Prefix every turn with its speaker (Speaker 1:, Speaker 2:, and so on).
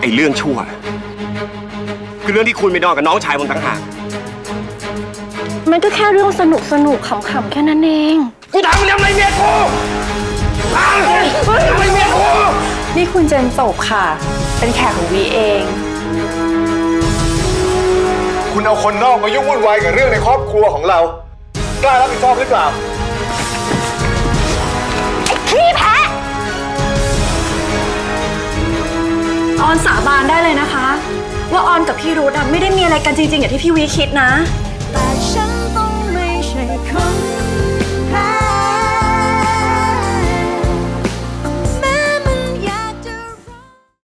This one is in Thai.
Speaker 1: ไอ้เรื่องชั่ว คือเรื่องที่คุณไปนอนกับน้องชายผมต่างหาก
Speaker 2: มันก็แค่เรื่องสนุกสนุกขำๆแค่นั้นเอง
Speaker 1: กูถามมึงทำอะไรเมียกูถามมึงทำอะไรเมียกู
Speaker 3: นี่คุณเจนจบค่ะ เป็นแขกของวีเอง
Speaker 4: คุณเอาคนนอกมายุ่งวุ่นวายกับเรื่องในครอบครัวของเรา กล้ารับผิดชอบหรือเปล่า
Speaker 3: ออนสาบานได้เลยนะคะ ว่าออนกับพี่รูดไม่ได้มีอะไรกันจริงๆอย่างที่พี่วีคิดนะ
Speaker 5: แต่ฉัน